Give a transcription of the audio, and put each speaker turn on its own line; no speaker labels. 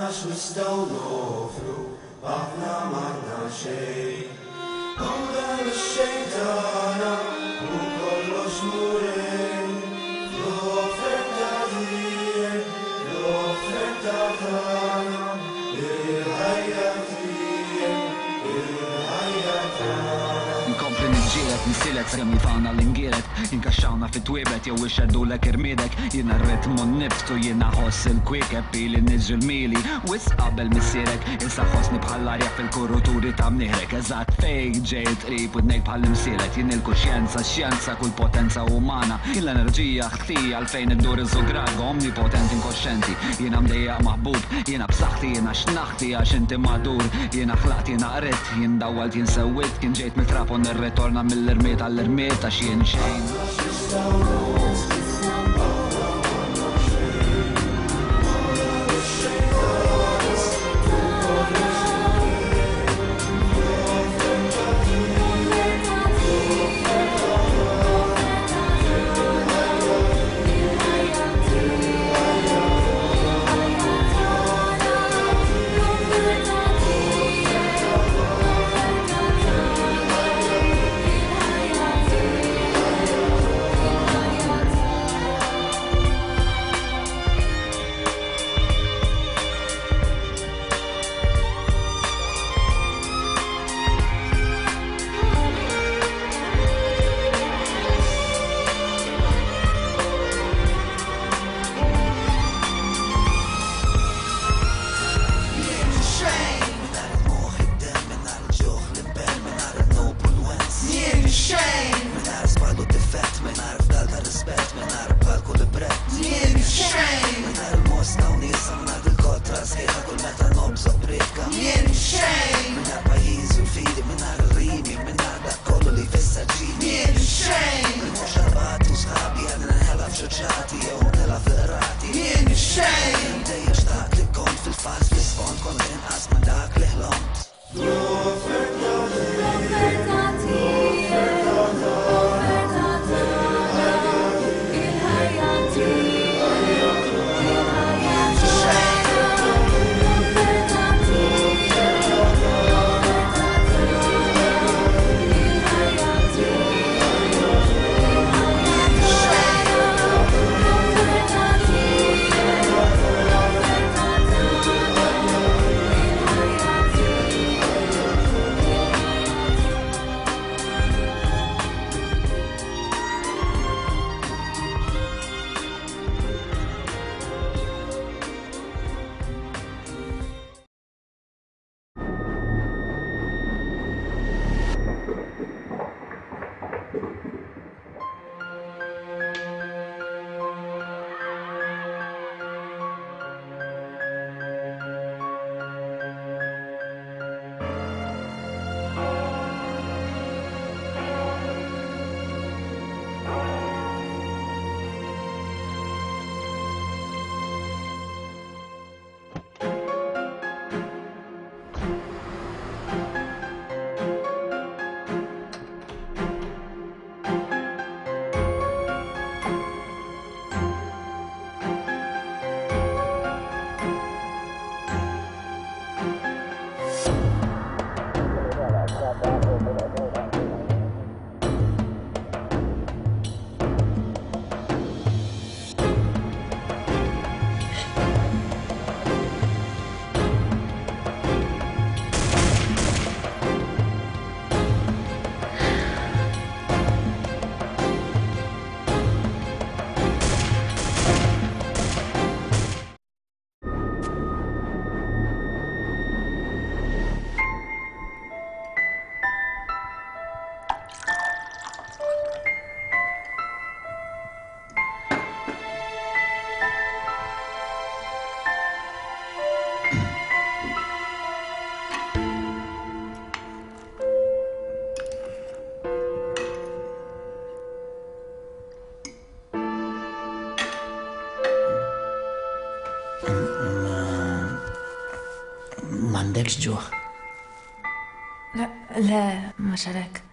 Għax nistaw nofru, aħna manna xej. Għumdan il-xejtana, Kompli nġilet, nisilet, semmi fana l ingilet Inkaxxana fit twibet, jew ixeddu l irmidek Jina rrit n niftu, jina ħoss il-kwikep Ili nizzu l-mili, wis qabel missirek Issa ħossni bħall-arja fil-kurruturi ta' mniħrek Eżat fej ġejt rip, u d-nejk bħall-imsiret Jien il-kuxjenza, xjenza, kull potenza umana l enerġija ħtija l-fejn id-dur iż-zugrag Omnipotent inkoxxenti, jina mdeja maħbub Jina b'saħti, jina xnaħti, għax inti madur Jina ħlaqt, jina qret, jina dawalt, jina sewit Kien ġejt mitrapon Retorna mill ermeta l ermeta xien xejn. fresca. Yeah. عندك الجوع لا لا ما شراك